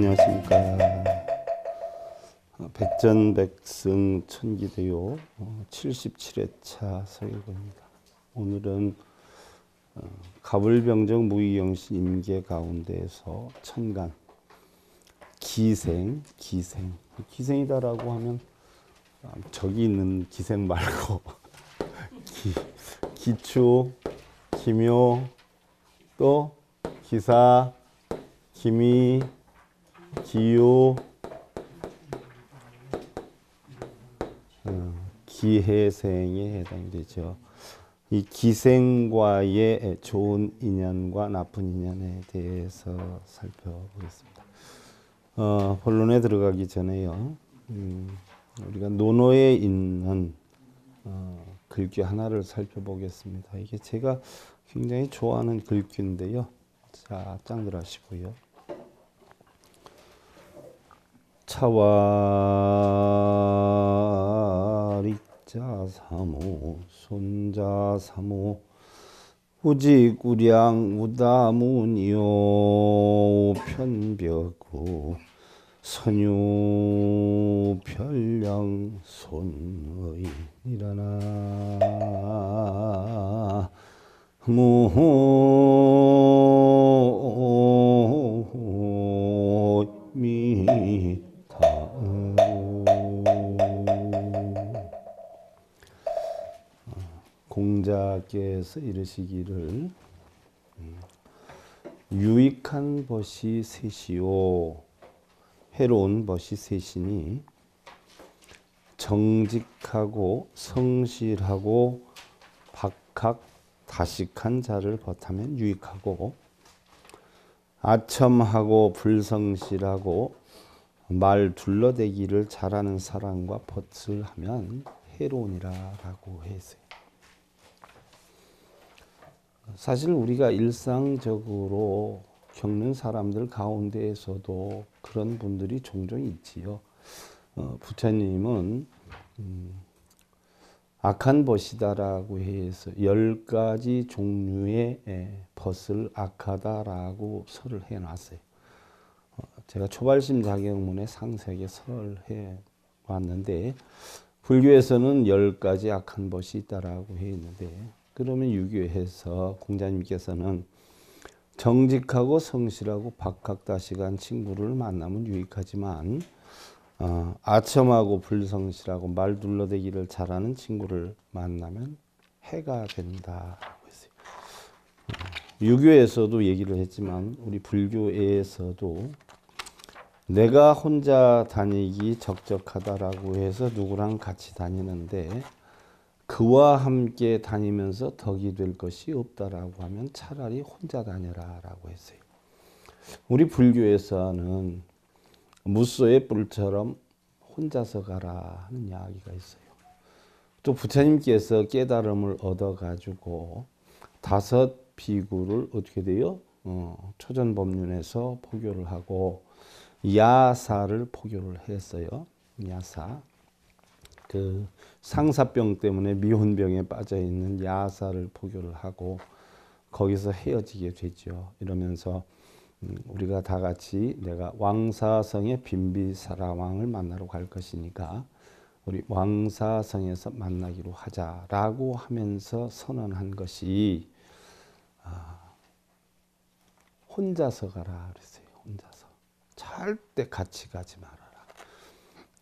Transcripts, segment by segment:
안녕하십니까. 어, 백전백승 천기대요. 어, 77회차 서예입니다. 오늘은 어, 가불병정 무의영신 임계 가운데에서 천간 기생 기생. 기생이다라고 하면 아, 저기 있는 기생 말고 기, 기추 기묘 또 기사 기미 기요 어, 기해생에 해당이 되죠. 이 기생과의 좋은 인연과 나쁜 인연에 대해서 살펴보겠습니다. 어, 본론에 들어가기 전에요. 음, 우리가 논어에 있는 어, 글귀 하나를 살펴보겠습니다. 이게 제가 굉장히 좋아하는 글귀인데요. 자, 짱들 하시고요. 차와리자 사모 손자 사모 우지구량 우다문이요 편벽구 선유 별량 손의이라나. 무 공자께서 이르시기를 음, 유익한 벗이 셋이요 해로운 벗이 셋이니 정직하고 성실하고 박학 다식한 자를 벗하면 유익하고 아첨하고 불성실하고 말 둘러대기를 잘하는 사람과 벗을 하면 해로운이라라고 했어요. 사실 우리가 일상적으로 겪는 사람들 가운데에서도 그런 분들이 종종 있지요. 어, 부처님은 음, 악한 벗이다라고 해서 열 가지 종류의 벗을 악하다라고 설을 해놨어요. 어, 제가 초발심 자격문에 상세하게 설해 왔는데 불교에서는 열 가지 악한 벗이 있다라고 해 있는데 그러면 유교에서 공자님께서는 정직하고 성실하고 박학다식한 친구를 만나면 유익하지만 어, 아첨하고 불성실하고 말 둘러대기를 잘하는 친구를 만나면 해가 했어요. 어, 유교에서도 얘기를 했지만 우리 불교에서도 내가 혼자 다니기 적적하다라고 해서 누구랑 같이 다니는데 그와 함께 다니면서 덕이 될 것이 없다라고 하면 차라리 혼자 다녀라라고 했어요. 우리 불교에서는 무소의 뿔처럼 혼자서 가라 하는 이야기가 있어요. 또 부처님께서 깨달음을 얻어 가지고 다섯 비구를 어떻게 돼요? 어, 초전법륜에서 포교를 하고 야사를 포교를 했어요. 야사. 그 상사병 때문에 미혼병에 빠져 있는 야사를 포교를 하고 거기서 헤어지게 되죠. 이러면서 음, 우리가 다 같이 내가 왕사성의 빈비사라 왕을 만나러 갈 것이니까 우리 왕사성에서 만나기로 하자라고 하면서 선언한 것이 아, 혼자서 가라 그랬어요. 혼자서 절대 같이 가지 말아라.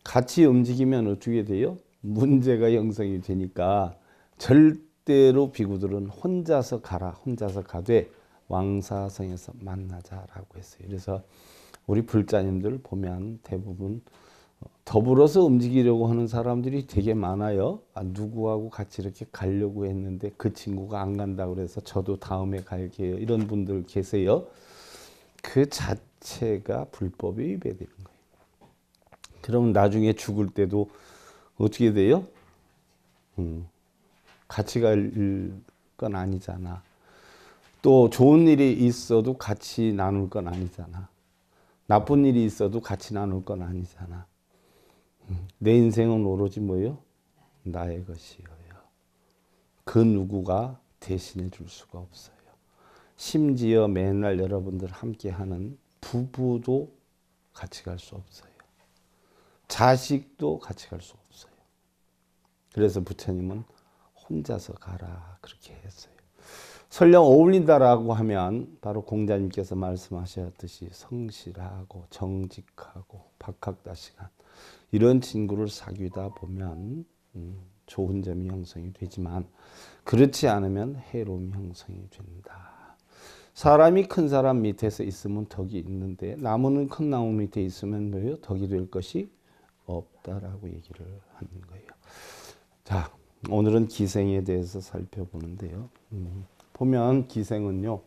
같이 움직이면 어떻게 돼요? 문제가 형성이 되니까 절대로 비구들은 혼자서 가라, 혼자서 가되 왕사성에서 만나자라고 했어요. 그래서 우리 불자님들 보면 대부분 더불어서 움직이려고 하는 사람들이 되게 많아요. 아, 누구하고 같이 이렇게 가려고 했는데 그 친구가 안 간다고 그래서 저도 다음에 갈게요. 이런 분들 계세요. 그 자체가 불법에 거 그럼 나중에 죽을 때도 어떻게 돼요? 음, 같이 갈 건 아니잖아. 또 좋은 일이 있어도 같이 나눌 건 아니잖아. 나쁜 일이 있어도 같이 나눌 건 아니잖아. 음, 내 인생은 오로지 뭐예요? 나의 것이에요. 그 누구가 대신해 줄 수가 없어요. 심지어 맨날 여러분들 함께 하는 부부도 같이 갈 수 없어요. 자식도 같이 갈 수 없어요. 그래서 부처님은 혼자서 가라 그렇게 했어요. 설령 어울린다라고 하면 바로 공자님께서 말씀하셨듯이 성실하고 정직하고 박학다식한 이런 친구를 사귀다 보면 음, 좋은 점이 형성이 되지만 그렇지 않으면 해로움이 형성이 된다. 사람이 큰 사람 밑에서 있으면 덕이 있는데 나무는 큰 나무 밑에 있으면 뭐요? 덕이 될 것이 없다라고 얘기를 하는 거예요. 자, 오늘은 기생에 대해서 살펴보는데요. 음, 보면 기생은요,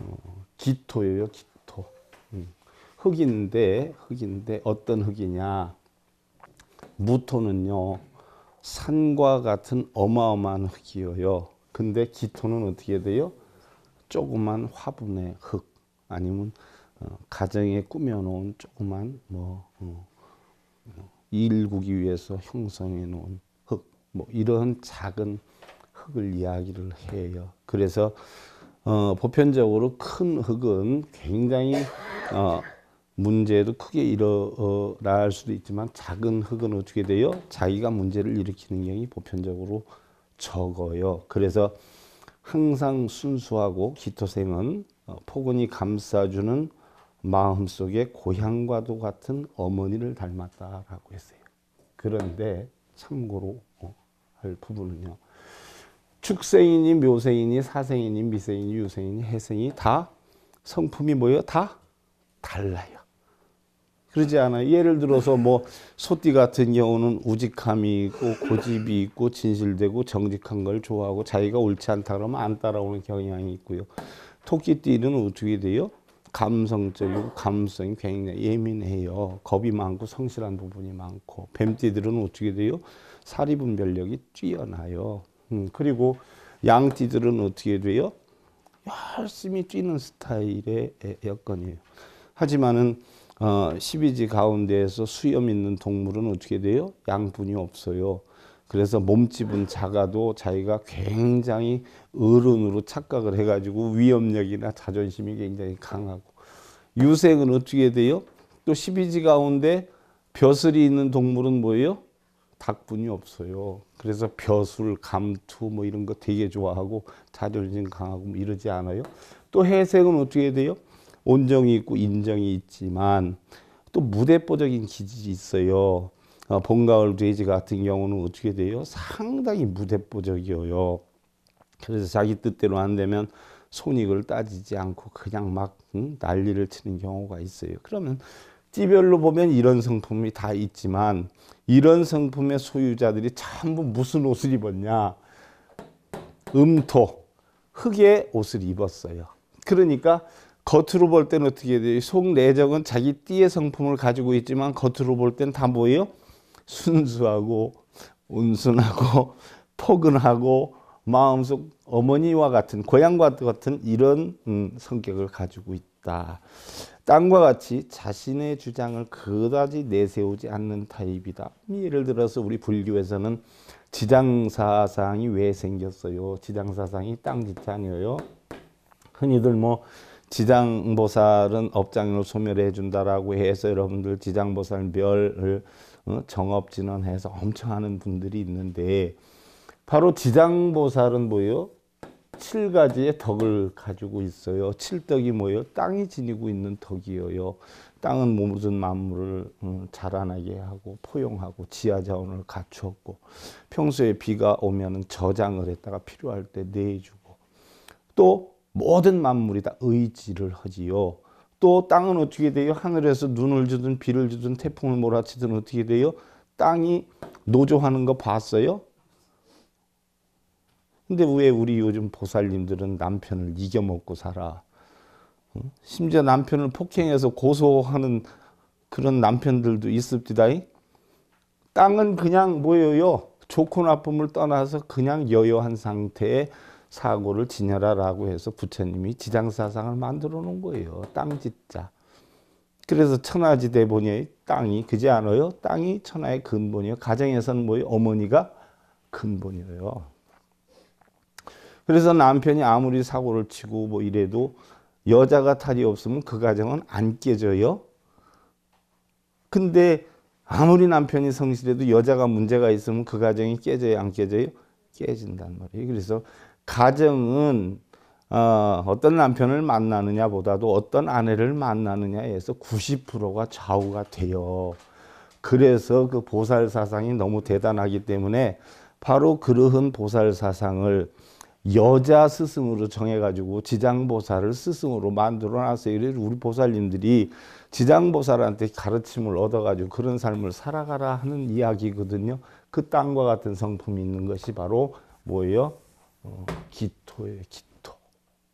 어, 기토예요, 기토. 음, 흙인데, 흙인데 어떤 흙이냐? 무토는요, 산과 같은 어마어마한 흙이에요. 근데 기토는 어떻게 돼요? 조그만 화분의 흙 아니면 어, 가정에 꾸며놓은 조그만 뭐 어, 일구기 위해서 형성해 놓은 흙, 뭐 이런 작은 흙을 이야기를 해요. 그래서 어, 보편적으로 큰 흙은 굉장히 어, 문제도 크게 일어날 수도 있지만 작은 흙은 어떻게 돼요? 자기가 문제를 일으키는 경이 보편적으로 적어요. 그래서 항상 순수하고 기토생은 어, 포근히 감싸주는 마음속에 고향과도 같은 어머니를 닮았다라고 했어요. 그런데 참고로 어, 할 부분은요. 축생이니 묘생이니 사생이니 미생이니 유생이니 해생이 다 성품이 뭐예요? 다 달라요. 그러지 않아요. 예를 들어서 뭐 소띠 같은 경우는 우직함이 있고 고집이 있고 진실되고 정직한 걸 좋아하고 자기가 옳지 않다 그러면 안 따라오는 경향이 있고요. 토끼띠는 어떻게 돼요? 감성적이고 감성이 굉장히 예민해요. 겁이 많고 성실한 부분이 많고 뱀띠들은 어떻게 돼요? 사리분별력이 뛰어나요. 음, 그리고 양띠들은 어떻게 돼요? 열심히 뛰는 스타일의 여건이에요. 하지만은 어, 12지 가운데에서 수염 있는 동물은 어떻게 돼요? 양분이 없어요. 그래서 몸집은 작아도 자기가 굉장히 어른으로 착각을 해가지고 위협력이나 자존심이 굉장히 강하고 유색은 어떻게 돼요? 또 12지 가운데 벼슬이 있는 동물은 뭐예요? 닭분이 없어요. 그래서 벼슬, 감투 뭐 이런 거 되게 좋아하고 자존심 강하고 뭐 이러지 않아요. 또 해색은 어떻게 돼요? 온정이 있고 인정이 있지만 또 무대뽀적인 기질이 있어요. 어, 봄가을 돼지 같은 경우는 어떻게 돼요? 상당히 무대뽀적이에요. 그래서 자기 뜻대로 안 되면 손익을 따지지 않고 그냥 막 응? 난리를 치는 경우가 있어요. 그러면 띠별로 보면 이런 성품이 다 있지만 이런 성품의 소유자들이 전부 무슨 옷을 입었냐? 음토, 흙의 옷을 입었어요. 그러니까 겉으로 볼 때는 어떻게 돼요? 속 내적은 자기 띠의 성품을 가지고 있지만 겉으로 볼 땐 다 뭐예요? 순수하고 온순하고 포근하고 마음속 어머니와 같은 고향과 같은 이런 음, 성격을 가지고 있다. 땅과 같이 자신의 주장을 그다지 내세우지 않는 타입이다. 예를 들어서 우리 불교에서는 지장사상이 왜 생겼어요? 지장사상이 땅지찬이에요. 흔히들 뭐 지장보살은 업장을 소멸해 준다라고 해서 여러분들 지장보살 멸을 어, 정업진원해서 엄청 하는 분들이 있는데 바로 지장보살은 뭐예요? 칠 가지의 덕을 가지고 있어요. 칠덕이 뭐예요? 땅이 지니고 있는 덕이에요. 땅은 모든 만물을 어, 자라나게 하고 포용하고 지하 자원을 갖추었고 평소에 비가 오면은 저장을 했다가 필요할 때 내주고 또 모든 만물이 다 의지를 하지요. 또 땅은 어떻게 돼요? 하늘에서 눈을 주든 비를 주든 태풍을 몰아치든 어떻게 돼요? 땅이 노조하는 거 봤어요? 근데 왜 우리 요즘 보살님들은 남편을 이겨먹고 살아? 심지어 남편을 폭행해서 고소하는 그런 남편들도 있습니다. 땅은 그냥 뭐예요? 좋고 나쁨을 떠나서 그냥 여여한 상태에 사고를 진열하라고 해서 부처님이 지장사상을 만들어 놓은 거예요. 땅 짓자. 그래서 천하지대 보니 땅이 그지 않아요? 땅이 천하의 근본이에요. 가정에서는 뭐예요? 어머니가 근본이에요. 그래서 남편이 아무리 사고를 치고 뭐 이래도 여자가 탈이 없으면 그 가정은 안 깨져요. 근데 아무리 남편이 성실해도 여자가 문제가 있으면 그 가정이 깨져요, 안 깨져요? 깨진단 말이에요. 그래서 가정은 어, 어떤 남편을 만나느냐 보다도 어떤 아내를 만나느냐에서 90%가 좌우가 돼요. 그래서 그 보살 사상이 너무 대단하기 때문에 바로 그러한 보살 사상을 여자 스승으로 정해가지고 지장보살을 스승으로 만들어 놨어요. 그래서 우리 보살님들이 지장보살한테 가르침을 얻어가지고 그런 삶을 살아가라 하는 이야기거든요. 그 땅과 같은 성품이 있는 것이 바로 뭐예요? 어, 기토예요, 기토.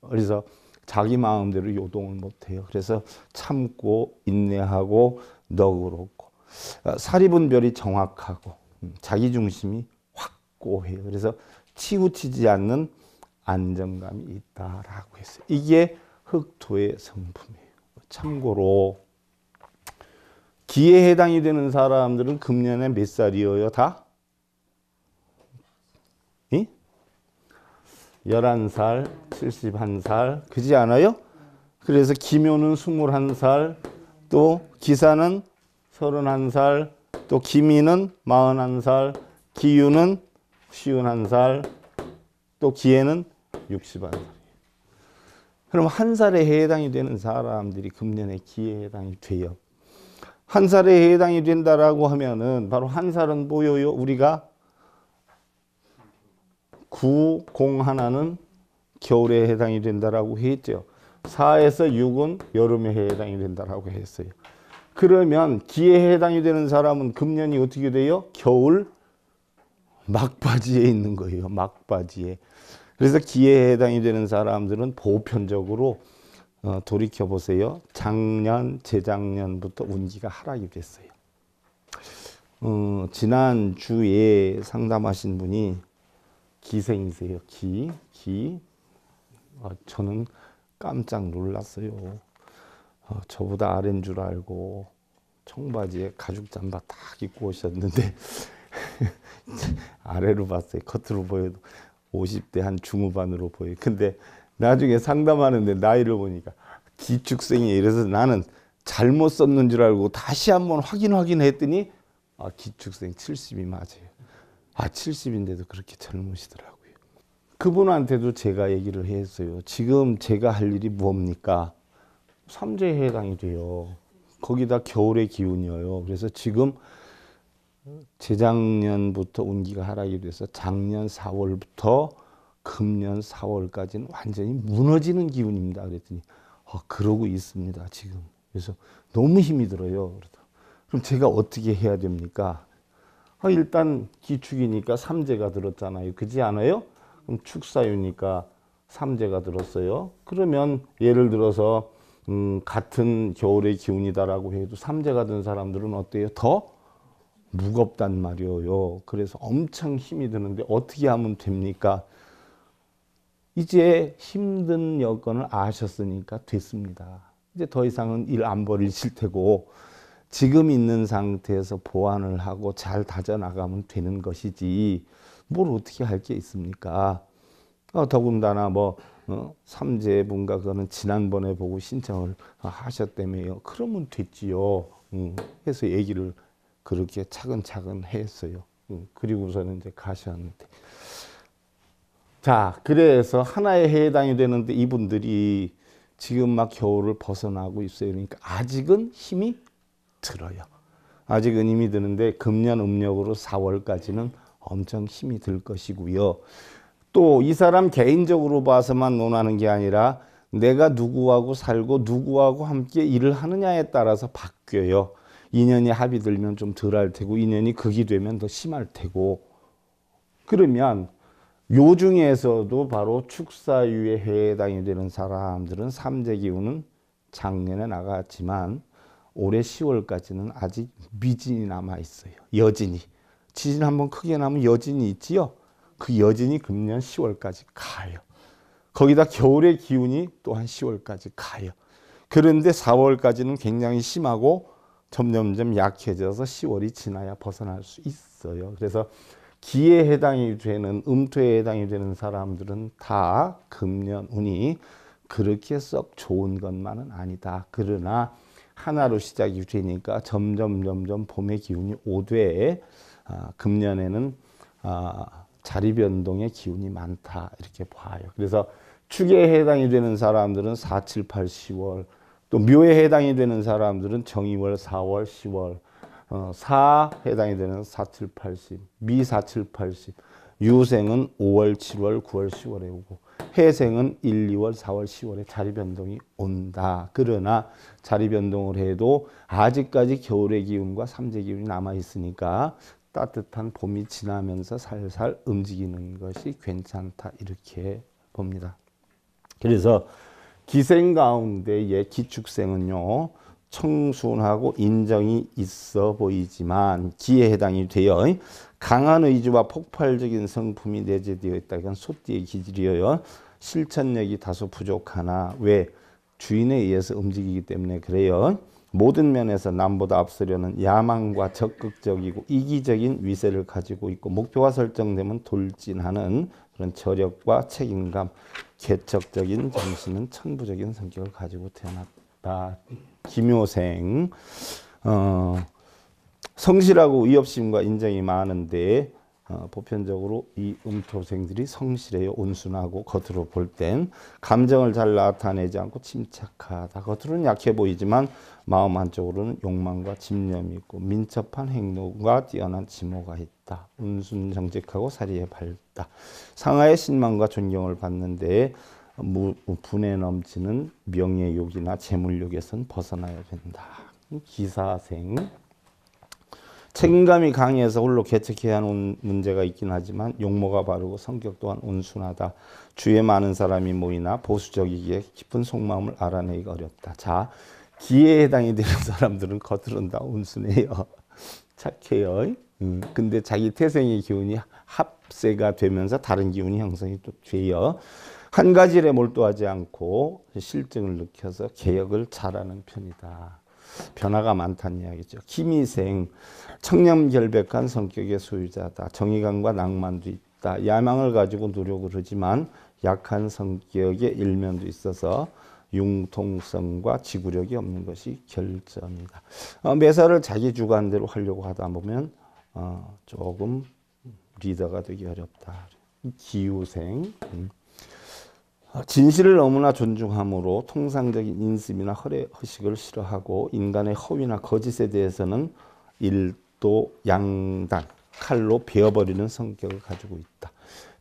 그래서 자기 마음대로 요동을 못해요. 그래서 참고 인내하고 너그럽고 어, 사리분별이 정확하고 음, 자기 중심이 확고해요. 그래서 치우치지 않는 안정감이 있다라고 했어요. 이게 흑토의 성품이에요. 참고로 기에 해당이 되는 사람들은 금년에 몇 살이에요? 다? 11살, 71살, 그지 않아요? 그래서 기묘는 21살, 또 기사는 31살, 또 기미는 41살, 기유는 51살, 또 기에는 60살. 그럼 한 살에 해당이 되는 사람들이 금년에 기에 해당이 돼요. 한 살에 해당이 된다라고 하면은 바로 한 살은 뭐예요? 우리가 9, 0 하나는 겨울에 해당이 된다라고 했죠. 4에서 6은 여름에 해당이 된다라고 했어요. 그러면 기에 해당이 되는 사람은 금년이 어떻게 돼요? 겨울 막바지에 있는 거예요. 막바지에. 그래서 기에 해당이 되는 사람들은 보편적으로 어, 돌이켜 보세요. 작년, 재작년부터 운기가 하락이 됐어요. 어, 지난 주에 상담하신 분이 기생이세요. 기, 기. 어, 저는 깜짝 놀랐어요. 어, 저보다 아래인 줄 알고 청바지에 가죽 잠바 딱 입고 오셨는데 아래로 봤어요. 겉으로 보여도 50대 한 중후반으로 보여요. 근데 나중에 상담하는데 나이를 보니까 기축생이 이래서 나는 잘못 썼는 줄 알고 다시 한번 확인 확인했더니 아 기축생 70이 맞아요. 아 70인데도 그렇게 젊으시더라고요. 그분한테도 제가 얘기를 했어요. 지금 제가 할 일이 뭡니까? 삼재에 해당이 돼요. 거기다 겨울의 기운이에요. 그래서 지금 재작년부터 운기가 하락이 돼서 작년 4월부터 금년 4월까지는 완전히 무너지는 기운입니다. 그랬더니 아, 그러고 있습니다. 지금. 그래서 너무 힘이 들어요. 그럼 제가 어떻게 해야 됩니까? 아, 일단 기축이니까 삼재가 들었잖아요. 그지 않아요? 그럼 축사유니까 삼재가 들었어요. 그러면 예를 들어서 음, 같은 겨울의 기운이다라고 해도 삼재가 든 사람들은 어때요? 더 무겁단 말이에요. 그래서 엄청 힘이 드는데 어떻게 하면 됩니까? 이제 힘든 여건을 아셨으니까 됐습니다. 이제 더 이상은 일 안 벌이실 테고 지금 있는 상태에서 보완을 하고 잘 다져나가면 되는 것이지 뭘 어떻게 할 게 있습니까? 어, 더군다나 뭐 어, 삼재분가 그거는 지난번에 보고 신청을 하셨다며요. 그러면 됐지요. 음, 해서 얘기를 그렇게 차근차근 했어요. 음, 그리고서는 이제 가셨는데. 자, 그래서 하나에 해당이 되는데 이분들이 지금 막 겨울을 벗어나고 있어요. 그러니까 아직은 힘이 들어요. 아직은 힘이 드는데 금년 음력으로 4월까지는 엄청 힘이 들 것이고요. 또 이 사람 개인적으로 봐서만 논하는 게 아니라 내가 누구하고 살고 누구하고 함께 일을 하느냐에 따라서 바뀌어요. 인연이 합이 들면 좀 덜 할 테고 인연이 극이 되면 더 심할 테고 그러면 요 중에서도 바로 축사유에 해당이 되는 사람들은 삼재 기운은 작년에 나갔지만 올해 10월까지는 아직 미진이 남아 있어요. 여진이. 지진 한번 크게 나면 여진이 있지요. 그 여진이 금년 10월까지 가요. 거기다 겨울의 기운이 또한 10월까지 가요. 그런데 4월까지는 굉장히 심하고 점점점 약해져서 10월이 지나야 벗어날 수 있어요. 그래서 기에 해당이 되는 음토에 해당이 되는 사람들은 다 금년 운이 그렇게 썩 좋은 것만은 아니다. 그러나 하나로 시작이 되니까 점점 점점 봄의 기운이 오되 아, 금년에는 아, 자리 변동의 기운이 많다. 이렇게 봐요. 그래서 축에 해당이 되는 사람들은 4, 7, 8, 10월. 또 묘에 해당이 되는 사람들은 정의월 4월, 10월. 어, 4 해당이 되는 4, 7, 80, 미 4, 7, 80 유생은 5월, 7월, 9월, 10월에 오고 해생은 1, 2월, 4월, 10월에 자리 변동이 온다. 그러나 자리 변동을 해도 아직까지 겨울의 기운과 삼재 기운이 남아 있으니까 따뜻한 봄이 지나면서 살살 움직이는 것이 괜찮다 이렇게 봅니다. 그래서 기생 가운데의 기축생은요 청순하고 인정이 있어 보이지만 기에 해당이 되어 강한 의지와 폭발적인 성품이 내재되어 있다. 이건 소띠의 기질이에요. 실천력이 다소 부족하나 왜 주인에 의해서 움직이기 때문에 그래요. 모든 면에서 남보다 앞서려는 야망과 적극적이고 이기적인 위세를 가지고 있고 목표가 설정되면 돌진하는 그런 저력과 책임감, 개척적인 정신은 천부적인 성격을 가지고 태어났다. 김효생 어, 성실하고 의협심과 인정이 많은데 어, 보편적으로 이 음토생들이 성실해요. 온순하고 겉으로 볼 땐 감정을 잘 나타내지 않고 침착하다. 겉으로는 약해 보이지만 마음 한쪽으로는 욕망과 집념이 있고 민첩한 행동과 뛰어난 지모가 있다. 온순 정직하고 사리에 밝다. 상하의 신망과 존경을 받는데 분에 넘치는 명예욕이나 재물욕에선 벗어나야 된다. 기사생 책임감이 강해서 홀로 개척해야 하는 문제가 있긴 하지만 용모가 바르고 성격 또한 온순하다. 주위에 많은 사람이 모이나 보수적이기에 깊은 속마음을 알아내기가 어렵다. 자, 기에 해당이 되는 사람들은 겉으로는 다 온순해요. 착해요. 음, 근데 자기 태생의 기운이 합세가 되면서 다른 기운이 형성이 또 돼요. 한 가지 일에 몰두하지 않고 실증을 느껴서 개혁을 잘하는 편이다. 변화가 많다는 이야기죠. 김희생 청렴결백한 성격의 소유자다. 정의감과 낭만도 있다. 야망을 가지고 노력을 하지만 약한 성격의 일면도 있어서 융통성과 지구력이 없는 것이 결점이다. 어, 매사를 자기 주관대로 하려고 하다 보면 어, 조금 리더가 되기 어렵다. 기후생. 음. 진실을 너무나 존중함으로 통상적인 인습이나 허례, 허식을 싫어하고 인간의 허위나 거짓에 대해서는 일도 양단, 칼로 베어버리는 성격을 가지고 있다.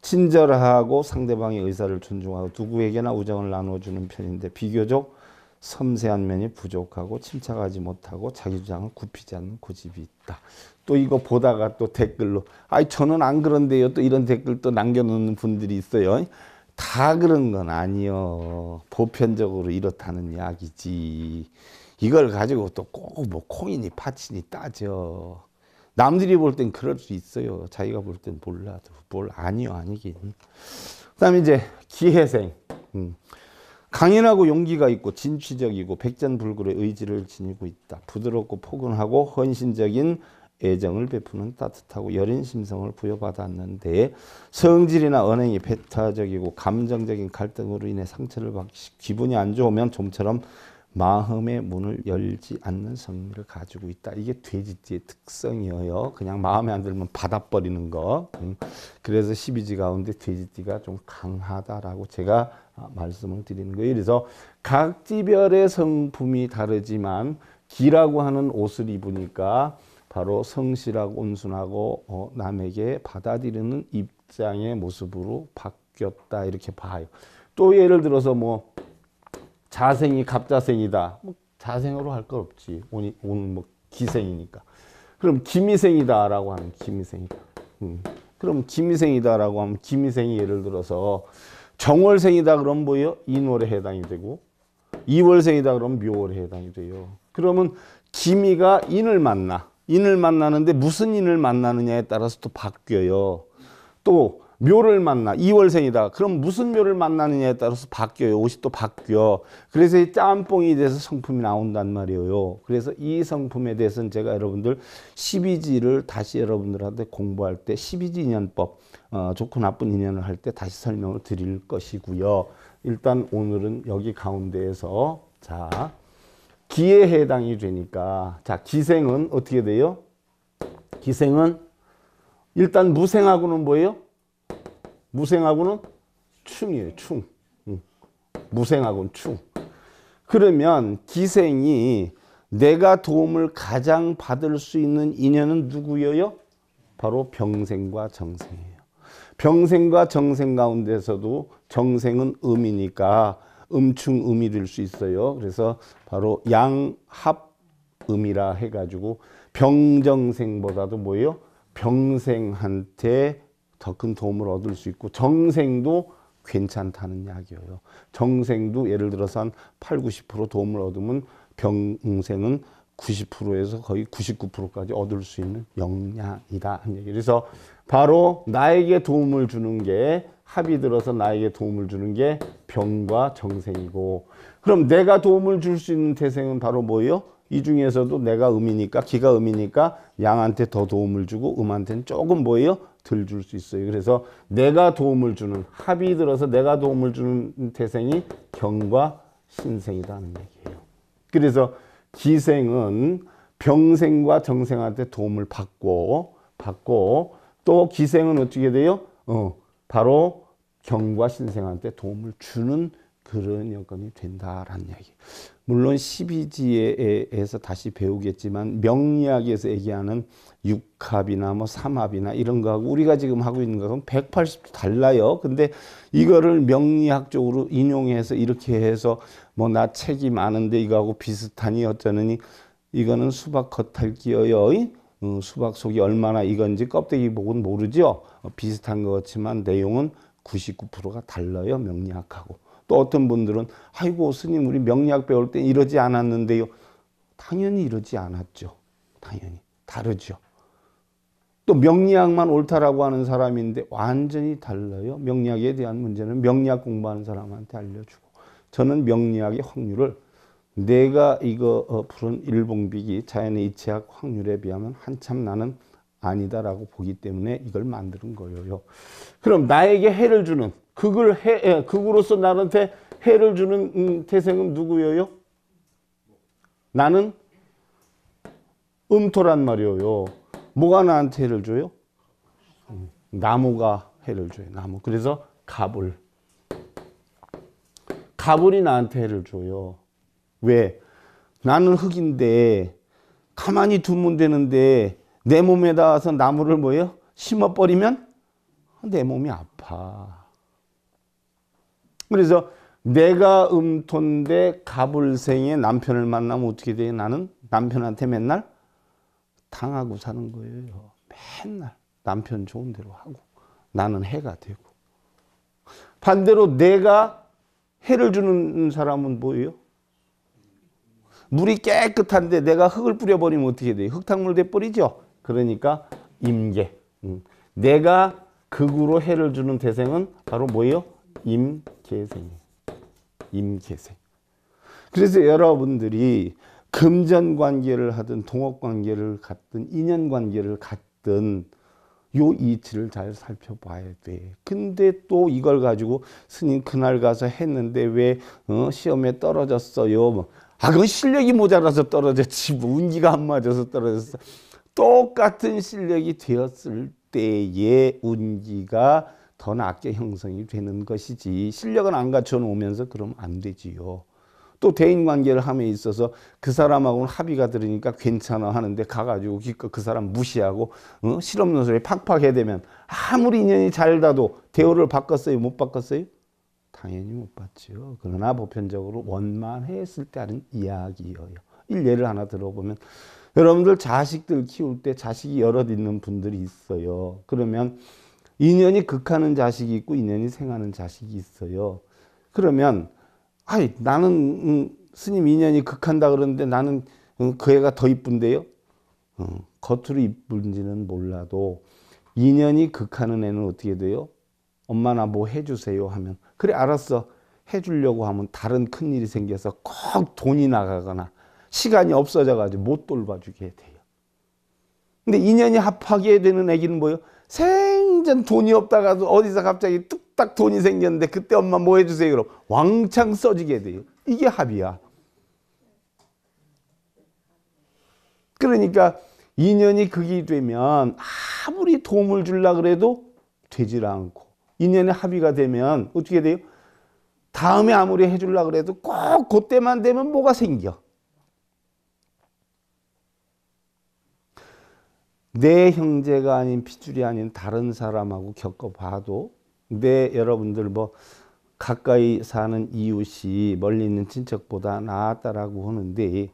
친절하고 상대방의 의사를 존중하고 누구에게나 우정을 나눠주는 편인데 비교적 섬세한 면이 부족하고 침착하지 못하고 자기 주장을 굽히지 않는 고집이 있다. 또 이거 보다가 또 댓글로 아이 저는 안 그런데요. 또 이런 댓글 또 남겨놓는 분들이 있어요. 다 그런 건 아니요. 보편적으로 이렇다는 이야기지. 이걸 가지고 또 꼭 뭐 콩이니 파치니 따져. 남들이 볼 땐 그럴 수 있어요. 자기가 볼 땐 몰라도 뭘 아니요 아니긴. 그다음에 이제 기회생. 음. 강인하고 용기가 있고 진취적이고 백전불굴의 의지를 지니고 있다. 부드럽고 포근하고 헌신적인 애정을 베푸는 따뜻하고 여린 심성을 부여받았는데 성질이나 언행이 배타적이고 감정적인 갈등으로 인해 상처를 받기 기분이 안 좋으면 좀처럼 마음의 문을 열지 않는 성미를 가지고 있다. 이게 돼지띠의 특성이에요. 그냥 마음에 안 들면 받아버리는 거. 음. 그래서 12지 가운데 돼지띠가 좀 강하다라고 제가 아, 말씀을 드리는 거예요. 그래서 각 띠별의 성품이 다르지만 기라고 하는 옷을 입으니까 바로 성실하고 온순하고 어, 남에게 받아들이는 입장의 모습으로 바뀌었다 이렇게 봐요. 또 예를 들어서 뭐 자생이 갑자생이다. 뭐 자생으로 할 거 없지. 오늘, 뭐 기생이니까. 그럼 김희생이다라고 하면 김희생이다. 음. 그럼 김희생이다라고 하면 김희생이 예를 들어서 정월생이다 그럼 뭐예요? 인월에 해당이 되고 이월생이다 그러면 묘월에 해당이 돼요. 그러면 김이가 인을 만나. 인을 만나는데 무슨 인을 만나느냐에 따라서 또 바뀌어요. 또 묘를 만나 이월생이다. 그럼 무슨 묘를 만나느냐에 따라서 바뀌어요. 옷이 또 바뀌어. 그래서 이 짬뽕이 돼서 성품이 나온단 말이에요. 그래서 이 성품에 대해서는 제가 여러분들 12지를 다시 여러분들한테 공부할 때 12지 인연법 어, 좋고 나쁜 인연을 할 때 다시 설명을 드릴 것이고요. 일단 오늘은 여기 가운데에서 자 기에 해당이 되니까 자 기생은 어떻게 돼요? 기생은 일단 무생하고는 뭐예요? 무생하고는 충이에요. 충. 응. 무생하고는 충. 그러면 기생이 내가 도움을 가장 받을 수 있는 인연은 누구예요? 바로 병생과 정생이에요. 병생과 정생 가운데서도 정생은 음이니까 음충 음이 될 수 있어요. 그래서 바로 양합음이라 해가지고 병정생보다도 뭐예요? 병생한테 더 큰 도움을 얻을 수 있고 정생도 괜찮다는 이야기예요. 정생도 예를 들어서 한 8, 90% 도움을 얻으면 병생은 90%에서 거의 99%까지 얻을 수 있는 역량이다. 그래서 바로 나에게 도움을 주는 게 합이 들어서 나에게 도움을 주는 게 병과 정생이고 그럼 내가 도움을 줄 수 있는 태생은 바로 뭐예요? 이 중에서도 내가 음이니까 기가 음이니까 양한테 더 도움을 주고 음한테는 조금 뭐예요? 덜 줄 수 있어요. 그래서 내가 도움을 주는 합이 들어서 내가 도움을 주는 태생이 경과 신생이라는 얘기예요. 그래서 기생은 병생과 정생한테 도움을 받고 받고 또 기생은 어떻게 돼요? 어, 바로 경과 신생한테 도움을 주는 그런 여건이 된다라는 이야기. 물론 12지에서 다시 배우겠지만 명리학에서 얘기하는 육합이나 뭐 삼합이나 이런 거하고 우리가 지금 하고 있는 거하고 180도 달라요. 근데 이거를 명리학적으로 인용해서 이렇게 해서 뭐 나 책이 많은데 이거하고 비슷하니 어쩌느니 이거는 수박 겉핥기여요. 어, 수박 속이 얼마나 이건지 껍데기 보고는 모르죠. 어, 비슷한 것 같지만 내용은 99%가 달라요. 명리학하고. 또 어떤 분들은 아이고 스님 우리 명리학 배울 때 이러지 않았는데요. 당연히 이러지 않았죠. 당연히 다르죠. 또 명리학만 옳다라고 하는 사람인데 완전히 달라요. 명리학에 대한 문제는 명리학 공부하는 사람한테 알려주고 저는 명리학의 확률을 내가 이거 어, 푸른 일봉비기 자연의 이체학 확률에 비하면 한참 나는 아니다라고 보기 때문에 이걸 만드는 거예요. 그럼 나에게 해를 주는 극을 해 예, 극으로서 나한테 해를 주는 음, 태생은 누구예요? 나는 음토란 말이에요. 뭐가 나한테 해를 줘요? 음, 나무가 해를 줘요. 나무. 그래서 갑을. 갑을이 나한테 해를 줘요. 왜? 나는 흙인데 가만히 두면 되는데 내 몸에다 와서 나무를 뭐예요? 심어버리면 내 몸이 아파. 그래서 내가 음토인데 갑을생의 남편을 만나면 어떻게 돼요? 나는 남편한테 맨날 당하고 사는 거예요. 맨날 남편 좋은 대로 하고 나는 해가 되고 반대로 내가 해를 주는 사람은 뭐예요? 물이 깨끗한데 내가 흙을 뿌려버리면 어떻게 돼요? 흙탕물 돼버리죠? 그러니까 임계. 음. 내가 극으로 해를 주는 대생은 바로 뭐예요? 임계생. 임계생. 그래서 여러분들이 금전 관계를 하든 동업 관계를 갖든 인연 관계를 갖든 요 이치를 잘 살펴봐야 돼. 근데 또 이걸 가지고 스님 그날 가서 했는데 왜 어, 시험에 떨어졌어요? 뭐. 아, 그건 실력이 모자라서 떨어졌지. 뭐 운기가 안 맞아서 떨어졌어. 똑같은 실력이 되었을 때의 운기가 더 낮게 형성이 되는 것이지 실력은 안 갖춰 놓으면서 그러면 안 되지요. 또 대인 관계를 함에 있어서 그 사람하고는 합의가 들으니까 괜찮아 하는데 가가지고 기껏 그 사람 무시하고 어? 실없는 소리 팍팍 해대면 아무리 인연이 잘 닿아도 대우를 바꿨어요 못 바꿨어요? 당연히 못 받죠. 그러나 보편적으로 원만했을 때 하는 이야기예요. 일례를 하나 들어보면 여러분들 자식들 키울 때 자식이 여럿 있는 분들이 있어요. 그러면 인연이 극하는 자식이 있고 인연이 생하는 자식이 있어요. 그러면 아이 나는 음, 스님 인연이 극한다 그러는데 나는 음, 그 애가 더 이쁜데요. 음, 겉으로 이쁜지는 몰라도 인연이 극하는 애는 어떻게 돼요? 엄마 나 뭐 해주세요 하면 그래 알았어 해주려고 하면 다른 큰 일이 생겨서 꼭 돈이 나가거나 시간이 없어져 가지고 못 돌봐주게 돼요. 근데 인연이 합하게 되는 애기는 뭐예요? 생전 돈이 없다가도 어디서 갑자기 뚝딱 돈이 생겼는데 그때 엄마 뭐 해주세요 그럼 왕창 써지게 돼요. 이게 합이야. 그러니까 인연이 극이 되면 아무리 도움을 주려 그래도 되질 않고 인연의 합의가 되면 어떻게 돼요? 다음에 아무리 해주려 그래도 꼭 그때만 되면 뭐가 생겨? 내 형제가 아닌 피줄이 아닌 다른 사람하고 겪어봐도 내 여러분들 뭐 가까이 사는 이웃이 멀리 있는 친척보다 낫다라고 하는데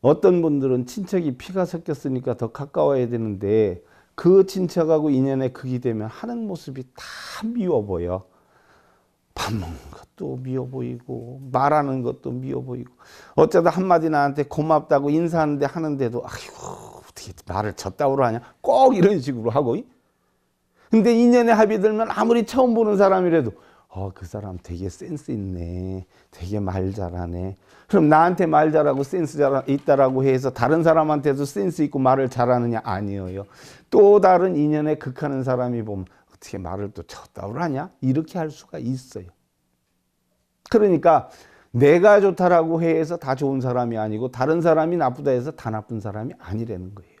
어떤 분들은 친척이 피가 섞였으니까 더 가까워야 되는데 그 친척하고 인연의 극이 되면 하는 모습이 다 미워 보여. 밥 먹는 것도 미워 보이고 말하는 것도 미워 보이고. 어쩌다 한마디 나한테 고맙다고 인사하는데 하는데도 아이고 어떻게 말을 저따구로 하냐? 꼭 이런 식으로 하고. 근데 인연의 합이 들면 아무리 처음 보는 사람이라도 어, 그 사람 되게 센스 있네. 되게 말 잘하네. 그럼 나한테 말 잘하고 센스 잘 있다라고 해서 다른 사람한테도 센스 있고 말을 잘하느냐? 아니에요. 또 다른 인연에 극하는 사람이 보면 어떻게 말을 또 쳤다고 하냐? 이렇게 할 수가 있어요. 그러니까 내가 좋다라고 해서 다 좋은 사람이 아니고 다른 사람이 나쁘다 해서 다 나쁜 사람이 아니라는 거예요.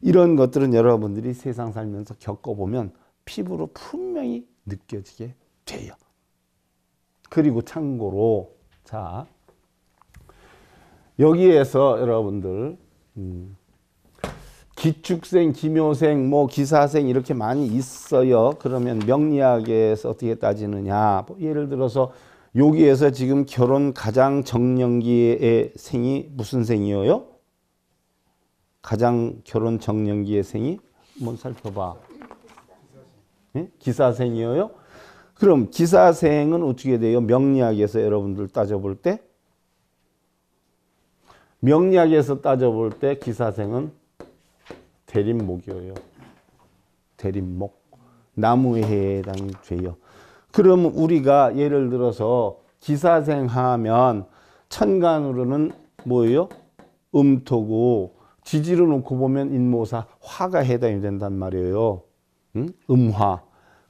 이런 것들은 여러분들이 세상 살면서 겪어보면 피부로 분명히 느껴지게 돼요. 그리고 참고로 자 여기에서 여러분들 음, 기축생, 기묘생, 뭐 기사생 이렇게 많이 있어요. 그러면 명리학에서 어떻게 따지느냐? 뭐 예를 들어서 여기에서 지금 결혼 가장 정년기의 생이 무슨 생이에요? 가장 결혼 정년기의 생이 한번 살펴봐. 예? 기사생이에요. 그럼 기사생은 어떻게 돼요? 명리학에서 여러분들 따져볼 때 명리학에서 따져볼 때 기사생은 대림목이에요. 대림목. 나무에 해당이 돼요. 그럼 우리가 예를 들어서 기사생 하면 천간으로는 뭐예요? 음토고 지지로 놓고 보면 인모사 화가 해당이 된단 말이에요. 응? 음화.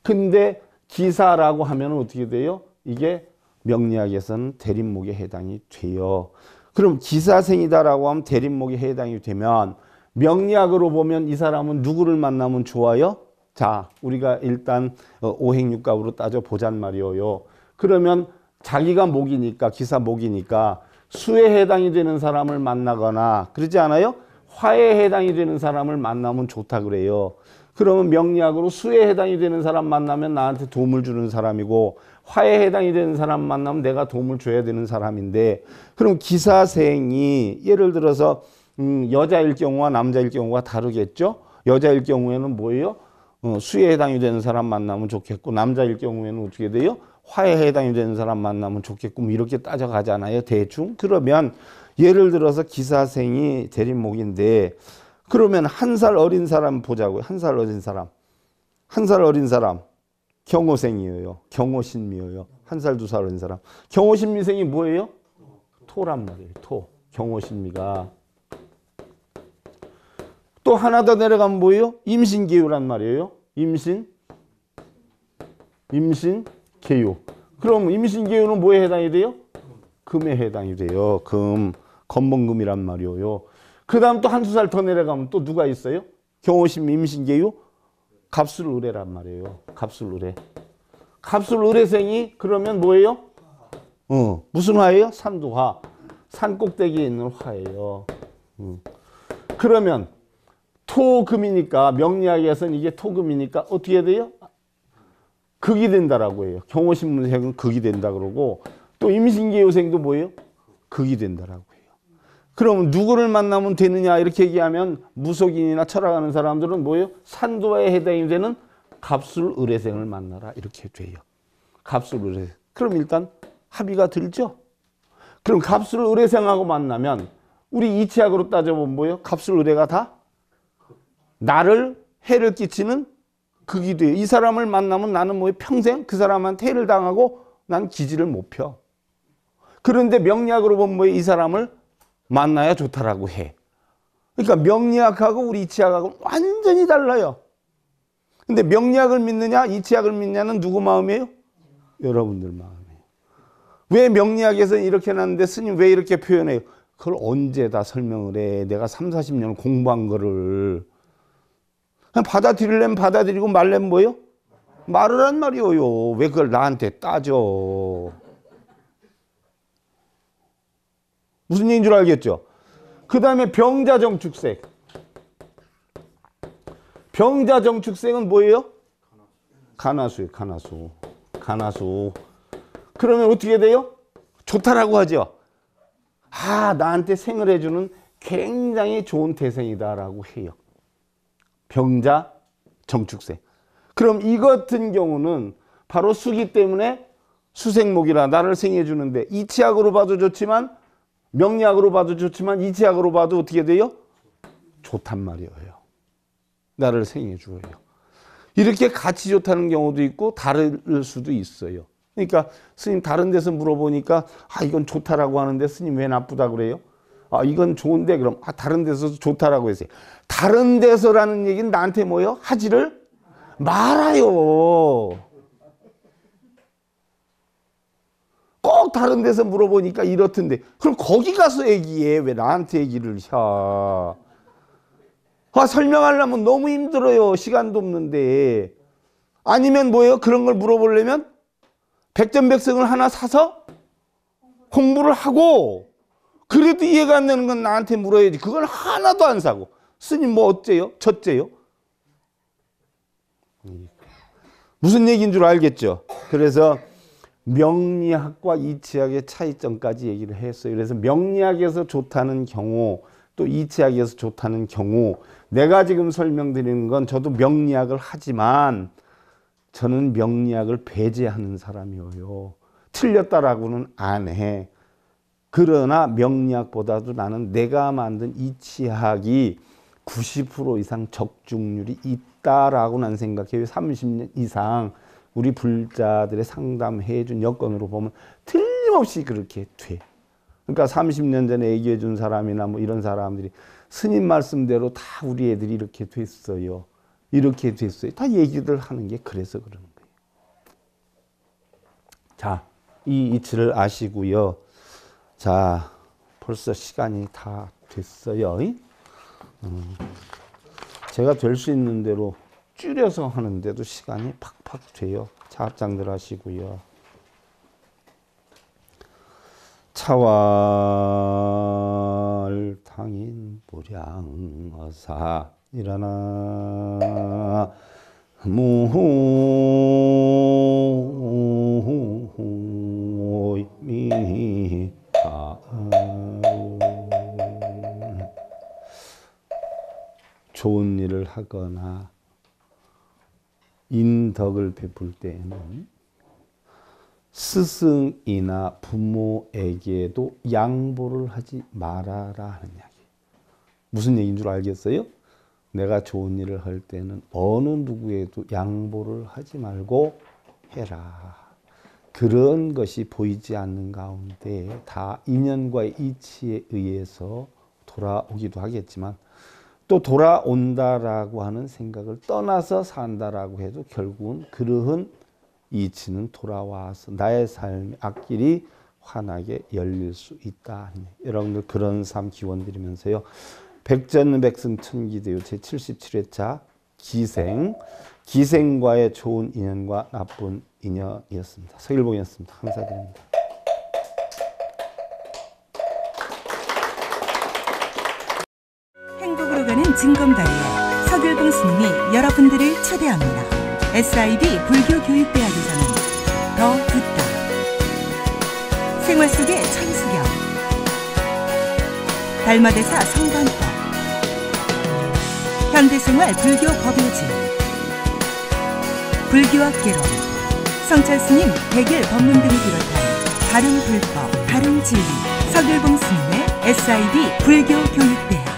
근데 기사라고 하면 어떻게 돼요? 이게 명리학에서는 대림목에 해당이 돼요. 그럼 기사생이다라고 하면 대림목에 해당이 되면 명리학으로 보면 이 사람은 누구를 만나면 좋아요? 자, 우리가 일단 어, 오행육갑으로 따져 보잔 말이에요. 그러면 자기가 목이니까 기사 목이니까 수에 해당이 되는 사람을 만나거나 그러지 않아요? 화에 해당이 되는 사람을 만나면 좋다 그래요. 그러면 명리학으로 수에 해당이 되는 사람 만나면 나한테 도움을 주는 사람이고 화에 해당이 되는 사람 만나면 내가 도움을 줘야 되는 사람인데 그럼 기사생이 예를 들어서 음, 여자일 경우와 남자일 경우가 다르겠죠. 여자일 경우에는 뭐예요? 어, 수에 해당이 되는 사람 만나면 좋겠고 남자일 경우에는 어떻게 돼요? 화에 해당이 되는 사람 만나면 좋겠고 뭐 이렇게 따져가잖아요. 대충. 그러면 예를 들어서 기사생이 대림목인데 그러면 한 살 어린 사람 보자고요. 한 살 어린 사람. 한 살 어린 사람. 경호생이에요. 경호신미예요. 한 살, 두 살 어린 사람. 경호신미생이 뭐예요? 토란 말이에요. 토. 경호신미가. 또 하나 더 내려가면 뭐예요? 임신계유란 말이에요. 임신. 임신계유. 그럼 임신계유는 뭐에 해당이 돼요? 금에 해당이 돼요. 금. 건봉금이란 말이에요. 그 다음 또 한두 살 더 내려가면 또 누가 있어요? 경호심 임신계유 갑술 의뢰란 말이에요. 갑술 의뢰. 갑술 의뢰생이 그러면 뭐예요? 어, 무슨 화예요? 산두화. 산 꼭대기에 있는 화예요. 음. 그러면 토금이니까 명리학에서는 이게 토금이니까 어떻게 돼요? 극이 된다라고 해요. 경호신문생은 극이 된다 그러고 또 임신계유생도 뭐예요? 극이 된다라고. 그럼 누구를 만나면 되느냐 이렇게 얘기하면 무속인이나 철학하는 사람들은 뭐예요? 산도에 해당이 되는 갑술 의뢰생을 만나라 이렇게 돼요. 갑술 의뢰. 그럼 일단 합의가 들죠. 그럼 갑술 의뢰생하고 만나면 우리 이치학으로 따져보면 뭐예요? 갑술 의뢰가 다 나를 해를 끼치는 극이 돼요. 이 사람을 만나면 나는 뭐 평생 그 사람한테 해를 당하고 난 기지를 못 펴. 그런데 명리학으로 보면 뭐이 사람을 만나야 좋다라고 해. 그러니까 명리학하고 우리 이치학하고 완전히 달라요. 근데 명리학을 믿느냐 이치학을 믿냐는 누구 마음이에요? 여러분들 마음이에요. 왜 명리학에서는 이렇게 놨는데 스님 왜 이렇게 표현해요? 그걸 언제 다 설명을 해. 내가 3, 40년 공부한 거를. 그냥 받아들이려면 받아들이고 말려면 뭐예요? 말을 한 말이에요. 왜 그걸 나한테 따져. 무슨 얘기인 줄 알겠죠? 그 다음에 병자정축색. 병자정축색은 뭐예요? 가나수예요. 가나수. 가나수. 그러면 어떻게 돼요? 좋다라고 하죠. 아, 나한테 생을 해주는 굉장히 좋은 태생이다라고 해요. 병자 정축색. 그럼 이 같은 경우는 바로 수기 때문에 수생목이라 나를 생해 주는데 이치약으로 봐도 좋지만 명리학으로 봐도 좋지만 이치약으로 봐도 어떻게 돼요? 좋단 말이에요. 나를 생해 주어요. 이렇게 같이 좋다는 경우도 있고 다를 수도 있어요. 그러니까 스님 다른 데서 물어보니까 아 이건 좋다라고 하는데 스님 왜 나쁘다 그래요? 아 이건 좋은데 그럼 아 다른 데서 좋다라고 했어요. 다른 데서라는 얘기는 나한테 뭐요? 하지를 말아요. 꼭 다른 데서 물어보니까 이렇던데 그럼 거기 가서 얘기해 왜 나한테 얘기를 해? 아, 설명하려면 너무 힘들어요. 시간도 없는데. 아니면 뭐예요? 그런 걸 물어보려면 백전백승을 하나 사서 공부를 하고 그래도 이해가 안 되는 건 나한테 물어야지. 그걸 하나도 안 사고. 스님 뭐 어째요? 첫째요? 무슨 얘기인 줄 알겠죠? 그래서 명리학과 이치학의 차이점까지 얘기를 했어요. 그래서 명리학에서 좋다는 경우 또 이치학에서 좋다는 경우 내가 지금 설명드리는 건 저도 명리학을 하지만 저는 명리학을 배제하는 사람이에요. 틀렸다라고는 안 해. 그러나 명리학보다도 나는 내가 만든 이치학이 90% 이상 적중률이 있다라고 난 생각해요. 30년 이상 우리 불자들의 상담해 준 여건으로 보면 틀림없이 그렇게 돼. 그러니까 30년 전에 얘기해 준 사람이나 뭐 이런 사람들이 스님 말씀대로 다 우리 애들이 이렇게 됐어요. 이렇게 됐어요. 다 얘기들 하는 게 그래서 그러는 거예요. 자, 이 이치를 아시고요. 자, 벌써 시간이 다 됐어요. 음, 제가 될 수 있는 대로 줄여서 하는데도 시간이 팍팍 돼요. 자, 합장들 하시고요. 차왈 당인 무량어사 일어나 무미타 좋은 일을 하거나 인덕을 베풀 때에는 스승이나 부모에게도 양보를 하지 말아라 하는 이야기. 무슨 얘기인 줄 알겠어요? 내가 좋은 일을 할 때는 어느 누구에도 양보를 하지 말고 해라. 그런 것이 보이지 않는 가운데 다 인연과의 이치에 의해서 돌아오기도 하겠지만 또 돌아온다라고 하는 생각을 떠나서 산다라고 해도 결국은 그러한 이치는 돌아와서 나의 삶의 앞길이 환하게 열릴 수 있다. 여러분들 그런 삶 기원 드리면서요. 백전백승 천기대요 제77회차 기생 기생과의 좋은 인연과 나쁜 인연이었습니다. 서일봉이었습니다. 감사드립니다. 증검다리에 서글봉 스님이 여러분들을 초대합니다. SIB 불교교육대학에서는 더 듣다. 생활 속의 천수경. 달마대사 성관법. 현대생활 불교 법요지. 불교학 개론. 성철스님 백일 법문 등을 비롯한 다른 불법, 다른 진리. 서글봉 스님의 SIB 불교교육대학